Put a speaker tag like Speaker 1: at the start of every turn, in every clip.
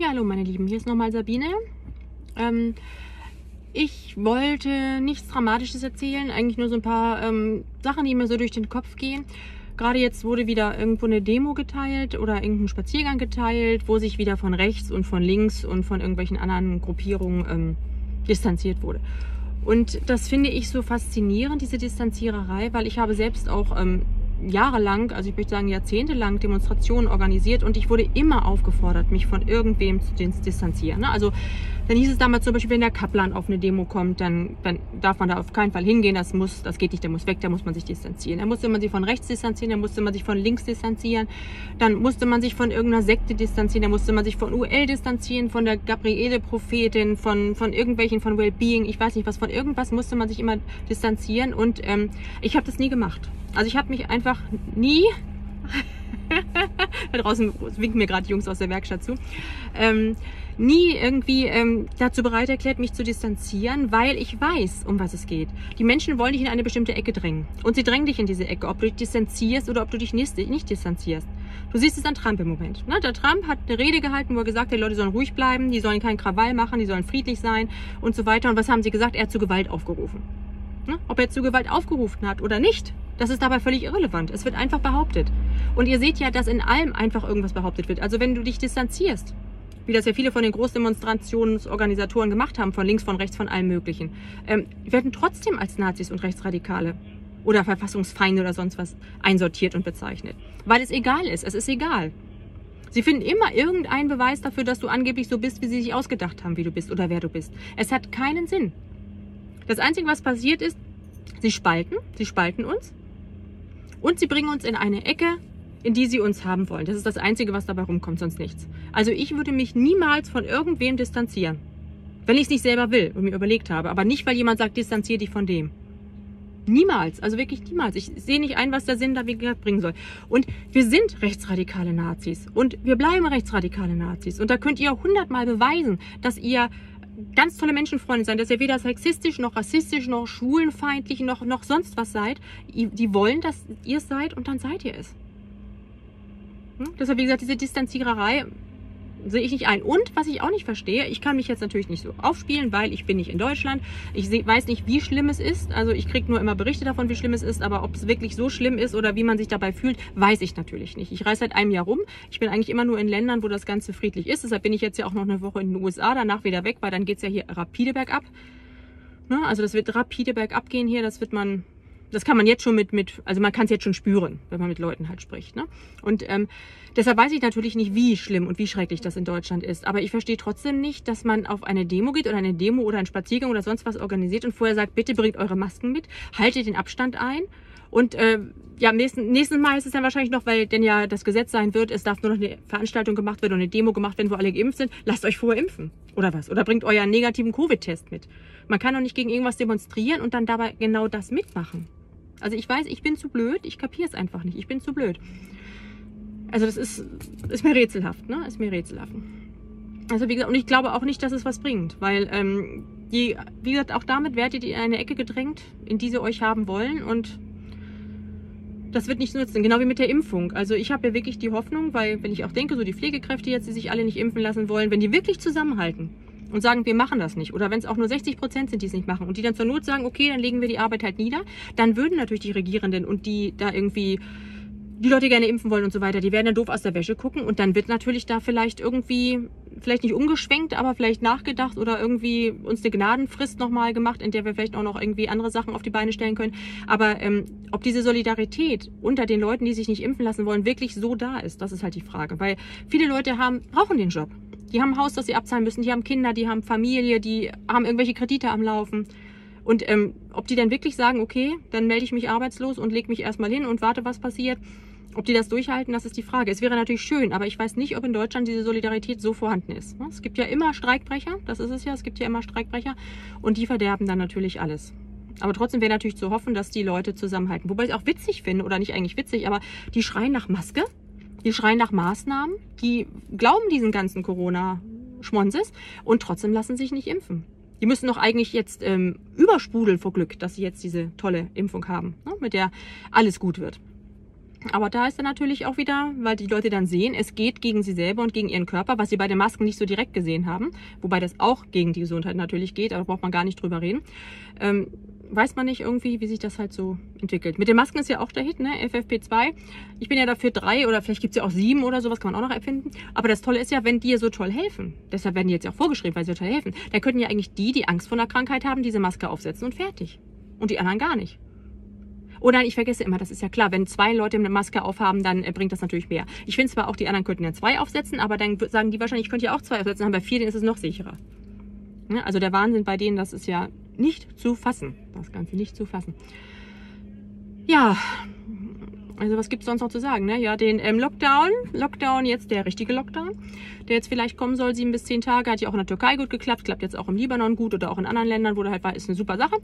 Speaker 1: Ja, hallo meine Lieben, hier ist nochmal Sabine. Ähm, ich wollte nichts Dramatisches erzählen, eigentlich nur so ein paar ähm, Sachen, die mir so durch den Kopf gehen. Gerade jetzt wurde wieder irgendwo eine Demo geteilt oder irgendein Spaziergang geteilt, wo sich wieder von rechts und von links und von irgendwelchen anderen Gruppierungen ähm, distanziert wurde. Und das finde ich so faszinierend, diese Distanziererei, weil ich habe selbst auch ähm, jahrelang, also ich möchte sagen jahrzehntelang Demonstrationen organisiert und ich wurde immer aufgefordert, mich von irgendwem zu distanzieren. Ne? Also dann hieß es damals zum Beispiel, wenn der Kaplan auf eine Demo kommt, dann, dann darf man da auf keinen Fall hingehen, das muss, das geht nicht, der muss weg, da muss man sich distanzieren. Dann musste man sich von rechts distanzieren, dann musste man sich von links distanzieren, dann musste man sich von irgendeiner Sekte distanzieren, dann musste man sich von UL distanzieren, von der Gabriele-Prophetin, von, von irgendwelchen, von Wellbeing, ich weiß nicht was, von irgendwas musste man sich immer distanzieren und ähm, ich habe das nie gemacht. Also ich habe mich einfach nie da draußen winken mir gerade Jungs aus der Werkstatt zu. Ähm, nie irgendwie ähm, dazu bereit erklärt, mich zu distanzieren, weil ich weiß, um was es geht. Die Menschen wollen dich in eine bestimmte Ecke drängen. Und sie drängen dich in diese Ecke, ob du dich distanzierst oder ob du dich nicht, nicht distanzierst. Du siehst es an Trump im Moment. Ne? Der Trump hat eine Rede gehalten, wo er gesagt hat, die Leute sollen ruhig bleiben, die sollen keinen Krawall machen, die sollen friedlich sein und so weiter. Und was haben sie gesagt? Er hat zu Gewalt aufgerufen. Ne? Ob er zu Gewalt aufgerufen hat oder nicht, das ist dabei völlig irrelevant. Es wird einfach behauptet. Und ihr seht ja, dass in allem einfach irgendwas behauptet wird. Also wenn du dich distanzierst, wie das ja viele von den Großdemonstrationsorganisatoren gemacht haben, von links, von rechts, von allem Möglichen, ähm, werden trotzdem als Nazis und Rechtsradikale oder Verfassungsfeinde oder sonst was einsortiert und bezeichnet. Weil es egal ist. Es ist egal. Sie finden immer irgendeinen Beweis dafür, dass du angeblich so bist, wie sie sich ausgedacht haben, wie du bist oder wer du bist. Es hat keinen Sinn. Das Einzige, was passiert ist, sie spalten, sie spalten uns und sie bringen uns in eine Ecke, in die sie uns haben wollen. Das ist das Einzige, was dabei rumkommt, sonst nichts. Also ich würde mich niemals von irgendwem distanzieren. Wenn ich es nicht selber will und mir überlegt habe. Aber nicht, weil jemand sagt, distanziere dich von dem. Niemals, also wirklich niemals. Ich sehe nicht ein, was der Sinn da bringen soll. Und wir sind rechtsradikale Nazis und wir bleiben rechtsradikale Nazis. Und da könnt ihr hundertmal beweisen, dass ihr ganz tolle Menschenfreunde seid, dass ihr weder sexistisch noch rassistisch noch schwulenfeindlich noch, noch sonst was seid. Die wollen, dass ihr es seid und dann seid ihr es. Hm? Deshalb, wie gesagt, diese Distanziererei sehe ich nicht ein. Und was ich auch nicht verstehe, ich kann mich jetzt natürlich nicht so aufspielen, weil ich bin nicht in Deutschland. Ich weiß nicht, wie schlimm es ist. Also ich kriege nur immer Berichte davon, wie schlimm es ist. Aber ob es wirklich so schlimm ist oder wie man sich dabei fühlt, weiß ich natürlich nicht. Ich reise seit einem Jahr rum. Ich bin eigentlich immer nur in Ländern, wo das Ganze friedlich ist. Deshalb bin ich jetzt ja auch noch eine Woche in den USA, danach wieder weg, weil dann geht es ja hier rapide bergab. Ne? Also das wird rapide bergab gehen hier. Das wird man das kann man jetzt schon mit, mit also man kann es jetzt schon spüren, wenn man mit Leuten halt spricht. Ne? Und ähm, deshalb weiß ich natürlich nicht, wie schlimm und wie schrecklich das in Deutschland ist. Aber ich verstehe trotzdem nicht, dass man auf eine Demo geht oder eine Demo oder einen Spaziergang oder sonst was organisiert und vorher sagt, bitte bringt eure Masken mit, haltet den Abstand ein. Und äh, ja, nächsten, nächsten Mal ist es dann wahrscheinlich noch, weil denn ja das Gesetz sein wird, es darf nur noch eine Veranstaltung gemacht werden und eine Demo gemacht werden, wo alle geimpft sind. Lasst euch vorher impfen. Oder was? Oder bringt euren negativen Covid-Test mit. Man kann doch nicht gegen irgendwas demonstrieren und dann dabei genau das mitmachen. Also ich weiß, ich bin zu blöd, ich kapiere es einfach nicht. Ich bin zu blöd. Also das ist, ist mir rätselhaft, ne? Ist mir rätselhaft. Also wie gesagt, und ich glaube auch nicht, dass es was bringt, weil ähm, die, wie gesagt, auch damit werdet ihr in eine Ecke gedrängt, in die sie euch haben wollen und das wird nichts nutzen. Genau wie mit der Impfung. Also ich habe ja wirklich die Hoffnung, weil wenn ich auch denke, so die Pflegekräfte jetzt, die sich alle nicht impfen lassen wollen, wenn die wirklich zusammenhalten, und sagen, wir machen das nicht. Oder wenn es auch nur 60 Prozent sind, die es nicht machen und die dann zur Not sagen, okay, dann legen wir die Arbeit halt nieder, dann würden natürlich die Regierenden und die da irgendwie die Leute gerne impfen wollen und so weiter, die werden dann doof aus der Wäsche gucken und dann wird natürlich da vielleicht irgendwie, vielleicht nicht umgeschwenkt, aber vielleicht nachgedacht oder irgendwie uns eine Gnadenfrist nochmal gemacht, in der wir vielleicht auch noch irgendwie andere Sachen auf die Beine stellen können. Aber ähm, ob diese Solidarität unter den Leuten, die sich nicht impfen lassen wollen, wirklich so da ist, das ist halt die Frage. Weil viele Leute haben, brauchen den Job. Die haben ein Haus, das sie abzahlen müssen, die haben Kinder, die haben Familie, die haben irgendwelche Kredite am Laufen. Und ähm, ob die dann wirklich sagen, okay, dann melde ich mich arbeitslos und lege mich erstmal hin und warte, was passiert. Ob die das durchhalten, das ist die Frage. Es wäre natürlich schön, aber ich weiß nicht, ob in Deutschland diese Solidarität so vorhanden ist. Es gibt ja immer Streikbrecher, das ist es ja, es gibt ja immer Streikbrecher und die verderben dann natürlich alles. Aber trotzdem wäre natürlich zu hoffen, dass die Leute zusammenhalten. Wobei ich es auch witzig finde, oder nicht eigentlich witzig, aber die schreien nach Maske die schreien nach Maßnahmen, die glauben diesen ganzen Corona-Schmonzes und trotzdem lassen sich nicht impfen. Die müssen doch eigentlich jetzt ähm, übersprudeln vor Glück, dass sie jetzt diese tolle Impfung haben, ne, mit der alles gut wird. Aber da ist dann natürlich auch wieder, weil die Leute dann sehen, es geht gegen sie selber und gegen ihren Körper, was sie bei den Masken nicht so direkt gesehen haben. Wobei das auch gegen die Gesundheit natürlich geht, aber braucht man gar nicht drüber reden. Ähm, weiß man nicht irgendwie, wie sich das halt so entwickelt. Mit den Masken ist ja auch der Hit, ne? FFP2. Ich bin ja dafür drei oder vielleicht gibt's ja auch sieben oder sowas, kann man auch noch erfinden. Aber das Tolle ist ja, wenn die so toll helfen, deshalb werden die jetzt ja auch vorgeschrieben, weil sie toll helfen, dann könnten ja eigentlich die, die Angst vor einer Krankheit haben, diese Maske aufsetzen und fertig. Und die anderen gar nicht. Oder ich vergesse immer, das ist ja klar, wenn zwei Leute eine Maske aufhaben, dann äh, bringt das natürlich mehr. Ich finde zwar auch, die anderen könnten ja zwei aufsetzen, aber dann sagen die wahrscheinlich, ich könnte ja auch zwei aufsetzen, aber bei vier ist es noch sicherer. Ja, also der Wahnsinn bei denen, das ist ja nicht zu fassen. Das Ganze nicht zu fassen. Ja, also was gibt es sonst noch zu sagen? Ne? Ja, den ähm, Lockdown, Lockdown jetzt der richtige Lockdown, der jetzt vielleicht kommen soll, sieben bis zehn Tage, hat ja auch in der Türkei gut geklappt, klappt jetzt auch im Libanon gut oder auch in anderen Ländern, wo der halt war, ist eine super Sache.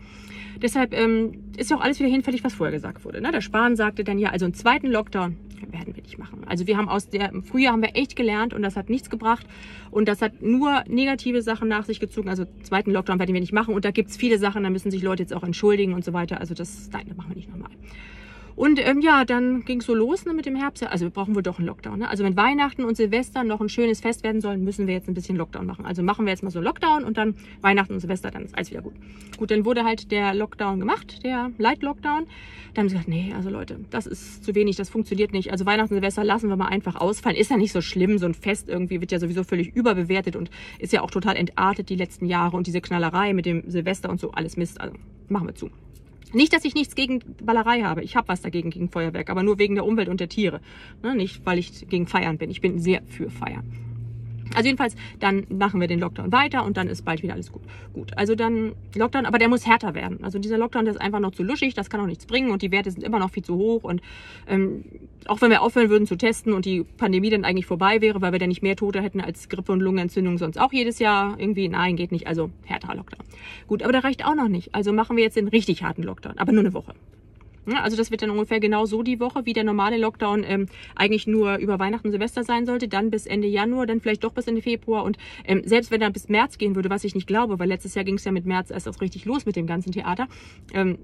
Speaker 1: Deshalb ähm, ist ja auch alles wieder hinfällig, was vorher gesagt wurde. Ne? Der Spahn sagte dann ja, also einen zweiten Lockdown werden wir nicht machen. Also wir haben aus der, im Frühjahr haben wir echt gelernt und das hat nichts gebracht und das hat nur negative Sachen nach sich gezogen. Also zweiten Lockdown werden wir nicht machen und da gibt es viele Sachen, da müssen sich Leute jetzt auch entschuldigen und so weiter. Also das, nein, das machen wir nicht nochmal. Und ähm, ja, dann ging es so los ne, mit dem Herbst. Also wir brauchen wohl doch einen Lockdown. Ne? Also wenn Weihnachten und Silvester noch ein schönes Fest werden sollen, müssen wir jetzt ein bisschen Lockdown machen. Also machen wir jetzt mal so Lockdown und dann Weihnachten und Silvester, dann ist alles wieder gut. Gut, dann wurde halt der Lockdown gemacht, der Light-Lockdown. Dann haben sie gesagt, nee, also Leute, das ist zu wenig, das funktioniert nicht. Also Weihnachten und Silvester lassen wir mal einfach ausfallen. Ist ja nicht so schlimm, so ein Fest irgendwie wird ja sowieso völlig überbewertet und ist ja auch total entartet die letzten Jahre. Und diese Knallerei mit dem Silvester und so, alles Mist. Also machen wir zu. Nicht, dass ich nichts gegen Ballerei habe. Ich habe was dagegen gegen Feuerwerk, aber nur wegen der Umwelt und der Tiere. Ne? Nicht, weil ich gegen Feiern bin. Ich bin sehr für Feiern. Also jedenfalls, dann machen wir den Lockdown weiter und dann ist bald wieder alles gut. Gut, also dann Lockdown, aber der muss härter werden. Also dieser Lockdown, der ist einfach noch zu luschig, das kann auch nichts bringen und die Werte sind immer noch viel zu hoch. Und ähm, auch wenn wir aufhören würden zu testen und die Pandemie dann eigentlich vorbei wäre, weil wir dann nicht mehr Tote hätten als Grippe und Lungenentzündung sonst auch jedes Jahr irgendwie, nein, geht nicht. Also härterer Lockdown. Gut, aber der reicht auch noch nicht. Also machen wir jetzt den richtig harten Lockdown, aber nur eine Woche. Also das wird dann ungefähr genau so die Woche, wie der normale Lockdown ähm, eigentlich nur über Weihnachten und Silvester sein sollte, dann bis Ende Januar, dann vielleicht doch bis Ende Februar und ähm, selbst wenn er bis März gehen würde, was ich nicht glaube, weil letztes Jahr ging es ja mit März erst auch richtig los mit dem ganzen Theater, ähm,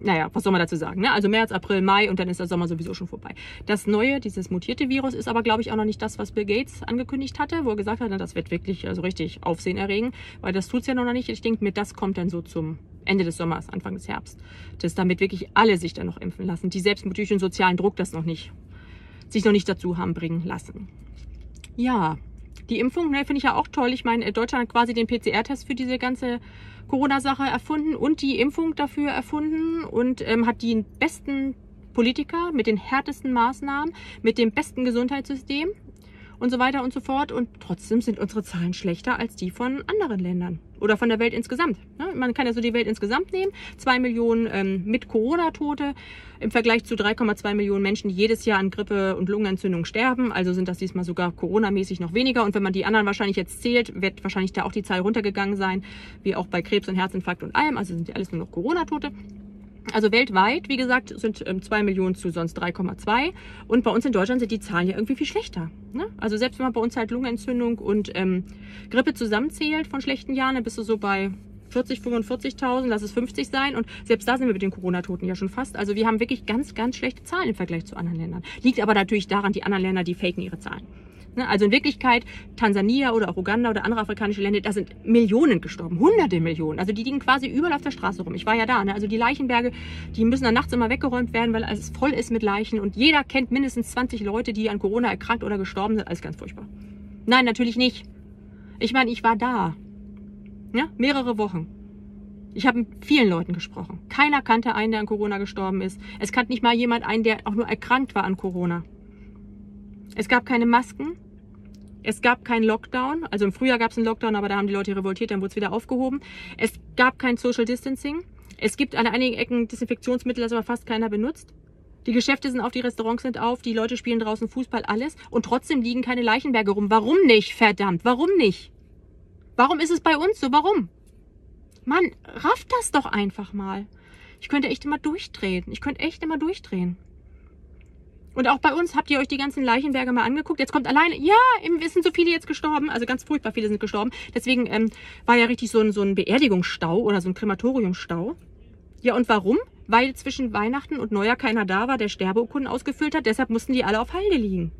Speaker 1: naja, was soll man dazu sagen? Ne? Also März, April, Mai und dann ist der Sommer sowieso schon vorbei. Das neue, dieses mutierte Virus ist aber, glaube ich, auch noch nicht das, was Bill Gates angekündigt hatte, wo er gesagt hat, das wird wirklich also richtig Aufsehen erregen, weil das tut's ja noch nicht. Ich denke mir, das kommt dann so zum Ende des Sommers, Anfang des Herbst. Das damit wirklich alle sich dann noch impfen lassen, die selbst mit durch den sozialen Druck das noch nicht, sich noch nicht dazu haben bringen lassen. Ja, die Impfung, ne, finde ich ja auch toll. Ich meine, Deutschland hat quasi den PCR-Test für diese ganze Corona-Sache erfunden und die Impfung dafür erfunden und ähm, hat die besten Politiker mit den härtesten Maßnahmen, mit dem besten Gesundheitssystem und so weiter und so fort. Und trotzdem sind unsere Zahlen schlechter als die von anderen Ländern oder von der Welt insgesamt. Man kann ja so die Welt insgesamt nehmen. Zwei Millionen ähm, mit Corona-Tote im Vergleich zu 3,2 Millionen Menschen, die jedes Jahr an Grippe und Lungenentzündung sterben. Also sind das diesmal sogar Corona-mäßig noch weniger. Und wenn man die anderen wahrscheinlich jetzt zählt, wird wahrscheinlich da auch die Zahl runtergegangen sein, wie auch bei Krebs und Herzinfarkt und allem. Also sind die alles nur noch Corona-Tote. Also weltweit, wie gesagt, sind ähm, 2 Millionen zu sonst 3,2. Und bei uns in Deutschland sind die Zahlen ja irgendwie viel schlechter. Ne? Also selbst wenn man bei uns halt Lungenentzündung und ähm, Grippe zusammenzählt von schlechten Jahren, dann bist du so bei 40, 45.000, lass es 50 sein. Und selbst da sind wir mit den Corona-Toten ja schon fast. Also wir haben wirklich ganz, ganz schlechte Zahlen im Vergleich zu anderen Ländern. Liegt aber natürlich daran, die anderen Länder, die faken ihre Zahlen. Ne? Also in Wirklichkeit, Tansania oder auch Uganda oder andere afrikanische Länder, da sind Millionen gestorben, hunderte Millionen. Also die liegen quasi überall auf der Straße rum. Ich war ja da. Ne? Also die Leichenberge, die müssen dann nachts immer weggeräumt werden, weil es voll ist mit Leichen. Und jeder kennt mindestens 20 Leute, die an Corona erkrankt oder gestorben sind. Alles ganz furchtbar. Nein, natürlich nicht. Ich meine, ich war da. Ja? Mehrere Wochen. Ich habe mit vielen Leuten gesprochen. Keiner kannte einen, der an Corona gestorben ist. Es kannte nicht mal jemand einen, der auch nur erkrankt war an Corona. Es gab keine Masken. Es gab keinen Lockdown. Also im Frühjahr gab es einen Lockdown, aber da haben die Leute revoltiert, dann wurde es wieder aufgehoben. Es gab kein Social Distancing. Es gibt an einigen Ecken Desinfektionsmittel, das aber fast keiner benutzt. Die Geschäfte sind auf, die Restaurants sind auf, die Leute spielen draußen Fußball, alles. Und trotzdem liegen keine Leichenberge rum. Warum nicht? Verdammt, warum nicht? Warum ist es bei uns so? Warum? Mann, rafft das doch einfach mal. Ich könnte echt immer durchdrehen. Ich könnte echt immer durchdrehen. Und auch bei uns habt ihr euch die ganzen Leichenberge mal angeguckt. Jetzt kommt alleine, ja, es sind so viele jetzt gestorben, also ganz furchtbar viele sind gestorben. Deswegen ähm, war ja richtig so ein, so ein Beerdigungsstau oder so ein Krematoriumstau. Ja, und warum? Weil zwischen Weihnachten und Neujahr keiner da war, der Sterbeurkunden ausgefüllt hat. Deshalb mussten die alle auf Halde liegen.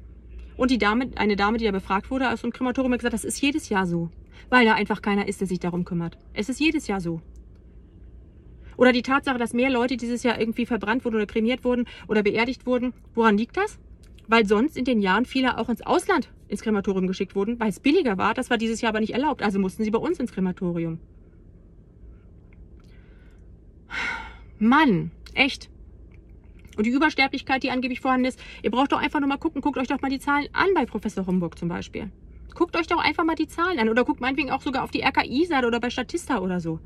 Speaker 1: Und die Dame, eine Dame, die da befragt wurde aus dem Krematorium, hat gesagt, das ist jedes Jahr so. Weil da einfach keiner ist, der sich darum kümmert. Es ist jedes Jahr so. Oder die Tatsache, dass mehr Leute dieses Jahr irgendwie verbrannt wurden oder kremiert wurden oder beerdigt wurden. Woran liegt das? Weil sonst in den Jahren viele auch ins Ausland ins Krematorium geschickt wurden, weil es billiger war. Das war dieses Jahr aber nicht erlaubt. Also mussten sie bei uns ins Krematorium. Mann, echt. Und die Übersterblichkeit, die angeblich vorhanden ist, ihr braucht doch einfach nur mal gucken, guckt euch doch mal die Zahlen an bei Professor Homburg zum Beispiel. Guckt euch doch einfach mal die Zahlen an oder guckt meinetwegen auch sogar auf die RKI-Seite oder bei Statista oder so.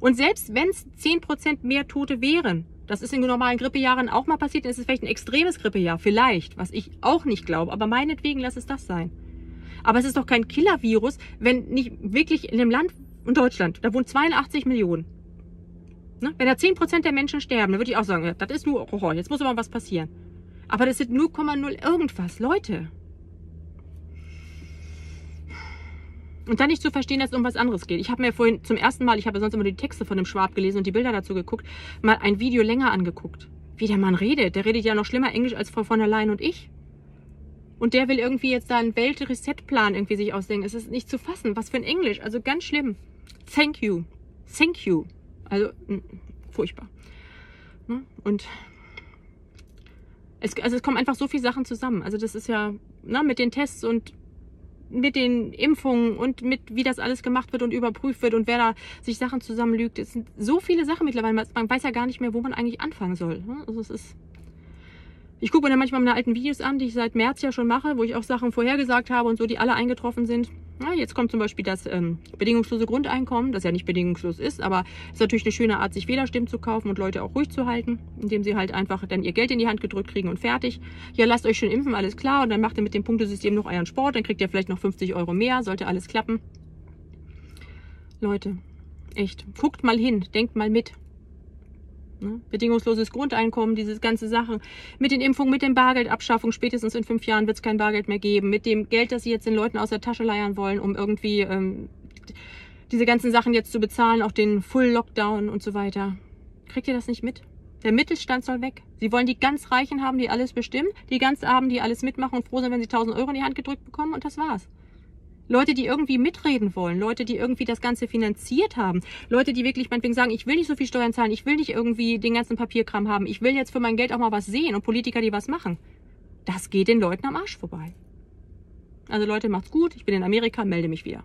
Speaker 1: Und selbst wenn es 10% mehr Tote wären, das ist in normalen Grippejahren auch mal passiert, dann ist es vielleicht ein extremes Grippejahr, vielleicht, was ich auch nicht glaube, aber meinetwegen lass es das sein. Aber es ist doch kein Killer-Virus, wenn nicht wirklich in einem Land, in Deutschland, da wohnen 82 Millionen. Ne? Wenn da 10% der Menschen sterben, dann würde ich auch sagen, das ist nur Horror, jetzt muss aber was passieren. Aber das sind 0,0 irgendwas, Leute. Und dann nicht zu verstehen, dass es um was anderes geht. Ich habe mir vorhin zum ersten Mal, ich habe sonst immer die Texte von dem Schwab gelesen und die Bilder dazu geguckt, mal ein Video länger angeguckt. Wie der Mann redet. Der redet ja noch schlimmer Englisch als Frau von der Leyen und ich. Und der will irgendwie jetzt da einen Weltreset-Plan irgendwie sich ausdenken. Es ist nicht zu fassen. Was für ein Englisch. Also ganz schlimm. Thank you. Thank you. Also furchtbar. Ne? Und es, also es kommen einfach so viele Sachen zusammen. Also das ist ja na, ne, mit den Tests und mit den Impfungen und mit wie das alles gemacht wird und überprüft wird und wer da sich Sachen zusammenlügt. Es sind so viele Sachen mittlerweile. Man weiß ja gar nicht mehr, wo man eigentlich anfangen soll. Ne? Also es ist. Ich gucke mir dann manchmal meine alten Videos an, die ich seit März ja schon mache, wo ich auch Sachen vorhergesagt habe und so, die alle eingetroffen sind. Ja, jetzt kommt zum Beispiel das ähm, bedingungslose Grundeinkommen, das ja nicht bedingungslos ist, aber ist natürlich eine schöne Art, sich Wählerstimmen zu kaufen und Leute auch ruhig zu halten, indem sie halt einfach dann ihr Geld in die Hand gedrückt kriegen und fertig. Ja, lasst euch schon impfen, alles klar. Und dann macht ihr mit dem Punktesystem noch euren Sport, dann kriegt ihr vielleicht noch 50 Euro mehr, sollte alles klappen. Leute, echt, guckt mal hin, denkt mal mit. Ne? Bedingungsloses Grundeinkommen, diese ganze Sache. Mit den Impfungen, mit den Bargeldabschaffung, spätestens in fünf Jahren wird es kein Bargeld mehr geben. Mit dem Geld, das sie jetzt den Leuten aus der Tasche leiern wollen, um irgendwie ähm, diese ganzen Sachen jetzt zu bezahlen, auch den Full Lockdown und so weiter. Kriegt ihr das nicht mit? Der Mittelstand soll weg. Sie wollen die ganz Reichen haben, die alles bestimmen, die ganz Armen, die alles mitmachen und froh sind, wenn sie 1000 Euro in die Hand gedrückt bekommen und das war's. Leute, die irgendwie mitreden wollen, Leute, die irgendwie das Ganze finanziert haben, Leute, die wirklich meinetwegen sagen, ich will nicht so viel Steuern zahlen, ich will nicht irgendwie den ganzen Papierkram haben, ich will jetzt für mein Geld auch mal was sehen und Politiker, die was machen. Das geht den Leuten am Arsch vorbei. Also Leute, macht's gut, ich bin in Amerika, melde mich wieder.